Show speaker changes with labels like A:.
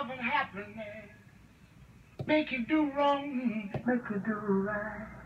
A: love and happiness. Make you do wrong, make you do right.